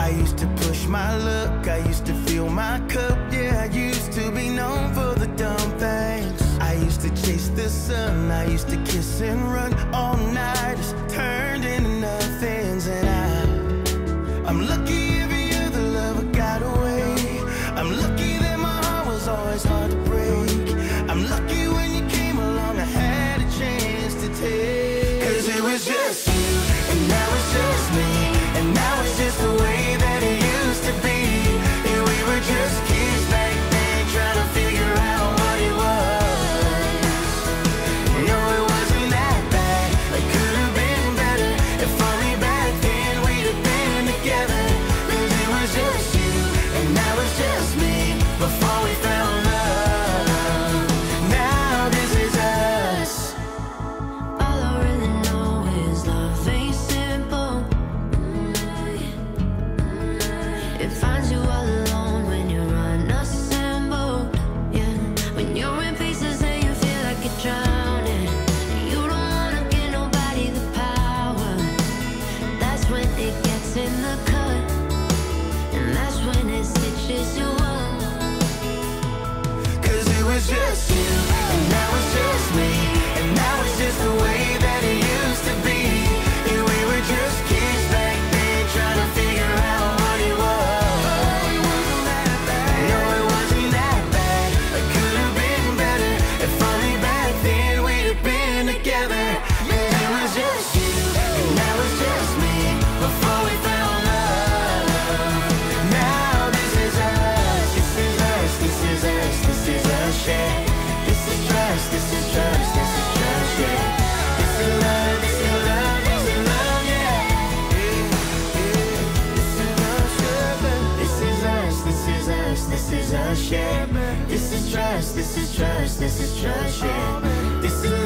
I used to push my luck, I used to fill my cup. Yeah, I used to be known for the dumb things. I used to chase the sun, I used to kiss and run all night. Just turned into nothings, and I, I'm lucky every other lover got away. I'm lucky that my heart was always hard Before Cause it This is trust. This is trust. This is trust. Yeah. This is love. This is love. This is love. Yeah. This is us. This is us. This is us. This is us. Yeah. This is trust. This is trust. This is trust. Yeah.